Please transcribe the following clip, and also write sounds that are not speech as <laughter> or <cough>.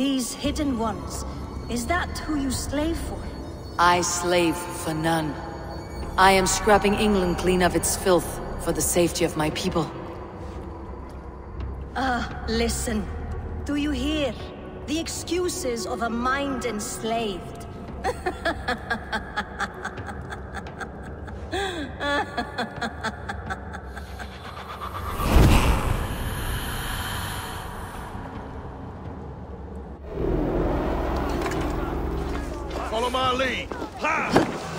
These hidden ones, is that who you slave for? I slave for none. I am scrubbing England clean of its filth for the safety of my people. Ah, listen. Do you hear? The excuses of a mind enslaved. <laughs> from lead. Ha!